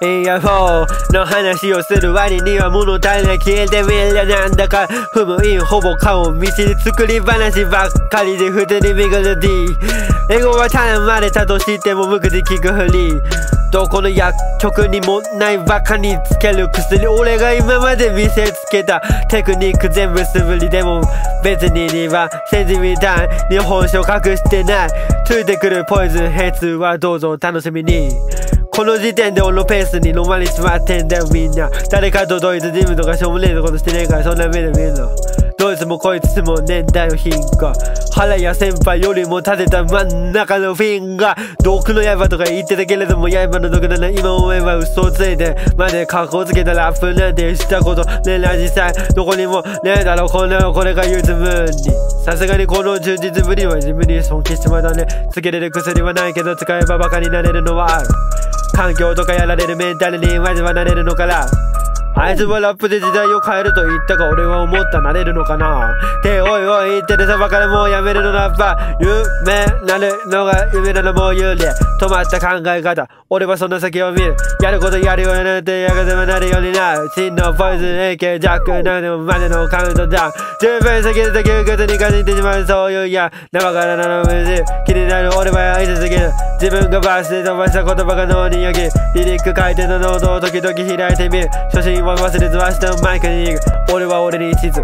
イヤホンの話をする割には物足りない消えてみる。なんだか不無印ほぼ顔見知り作り話ばっかりで普通に見る。D 英語は頼まれたとしても無口聞くふりどこの薬局にもないバカにつける。薬俺が今まで見せつけたテクニック全部素振りでも別にには戦時みたい日本酒を隠してないついてくる。ポイズンヘッズはどうぞお楽しみにこの時点で俺のペースに飲まれちまってんだよみんな。誰かとドイツジムとかしょうもねえのことしてねえからそんな目で見るの。どいつもこいつもねえんだよ貧が。原谷先輩よりも立てた真ん中のフィンが。毒の刃とか言ってたけれども刃の毒だな。今思えば嘘をついてまで格好つけたラップなんてしたこと。ねえな実際どこにもねえだろこんなのこれが唯一無二さすがにこの充実ぶりは自分に尊敬してまだね。つけれる薬はないけど使えばバカになれるのはある。環境とかやられるメンタルにまずはなれるのかなあいつはラップで時代を変えると言ったが俺は思ったなれるのかな？っておいおい言ってるそばからもうやめるのラッパー夢なるのが夢ならもう有利止まった考え方。俺はその先を見る。やることやるようになってやがてはなるようになる。真のポイズン AK ジャックなんでもまでのカウントダウン。十分先で窮屈に感じてしまうそういうや生からなのむ気になる俺は愛しすぎる。自分がバースで飛ばした言葉が脳によぎリリック書いてのノートを時々開いてみる。初心忘れず明日のマイクに行く俺は俺に地図